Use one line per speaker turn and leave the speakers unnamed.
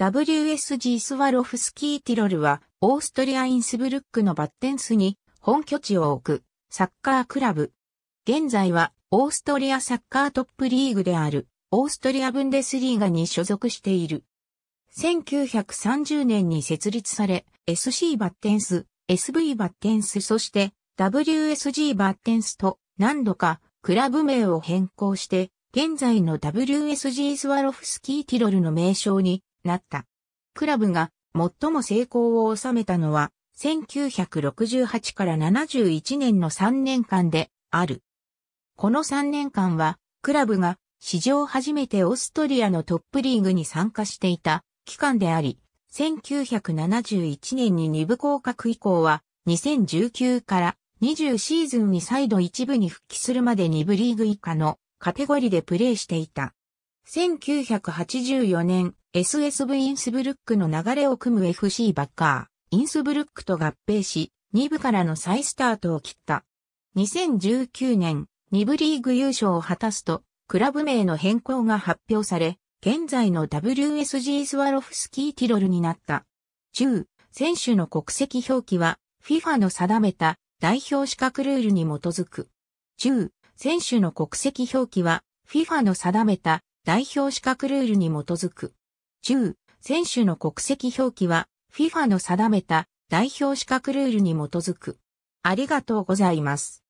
WSG スワロフスキーティロルはオーストリア・インスブルックのバッテンスに本拠地を置くサッカークラブ。現在はオーストリアサッカートップリーグであるオーストリアブンデスリーガに所属している。1930年に設立され SC バッテンス、SV バッテンスそして WSG バッテンスと何度かクラブ名を変更して現在の WSG スワロフスキーティロルの名称になった。クラブが最も成功を収めたのは1968から71年の3年間である。この3年間はクラブが史上初めてオーストリアのトップリーグに参加していた期間であり、1971年に2部降格以降は2019から20シーズンに再度一部に復帰するまで2部リーグ以下のカテゴリーでプレーしていた。1984年、SSV インスブルックの流れを組む FC バッカー、インスブルックと合併し、2部からの再スタートを切った。2019年、2部リーグ優勝を果たすと、クラブ名の変更が発表され、現在の WSG スワロフスキーティロルになった。中、選手の国籍表記は、FIFA の定めた代表資格ルールに基づく。中、選手の国籍表記は FIFA の定めた代表資格ルールに基づく。中、選手の国籍表記は FIFA の定めた代表資格ルールに基づく。ありがとうございます。